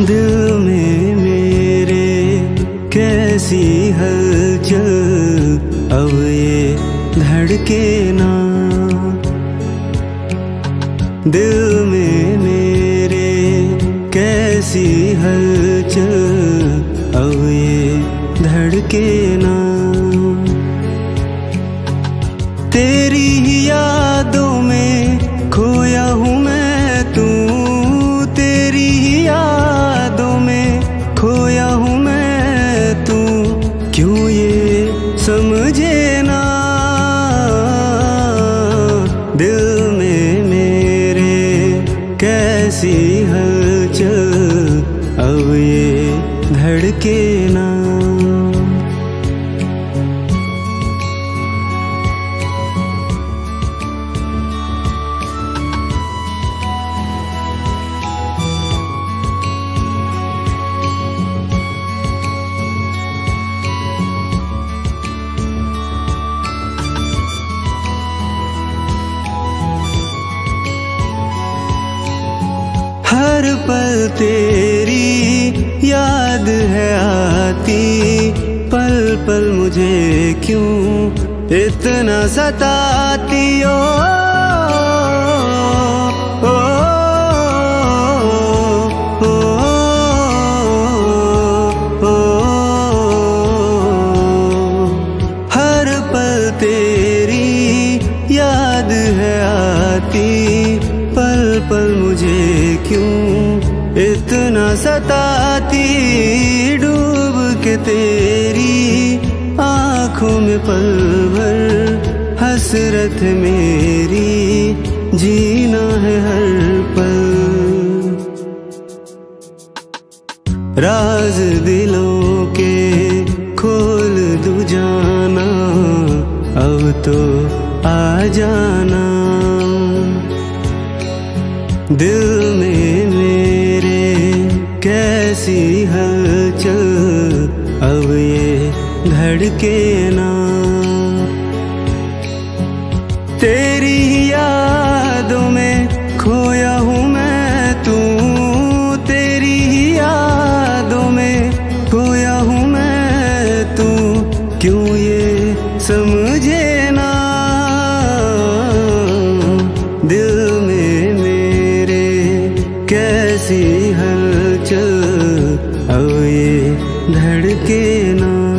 दिल में मेरे कैसी हलचल। अब ये धड़के ना। दिल में मेरे कैसी हलचल। अब ये धड़के ना। कैसी हलचल अब ये धड़के ना हर पल तेरी याद है आती पल पल मुझे क्यों इतना सताती ओ, ओ, ओ, ओ, क्यों इतना सताती डूब के तेरी आँखों में पल भर हसरत मेरी जीना है हर पल। राज दिलों के खोल दू जाना, अब तो आ जाना। दिल में कैसी हलचल अब ये धड़के ना। तेरी ही कैसी हलचल अब ये धड़के ना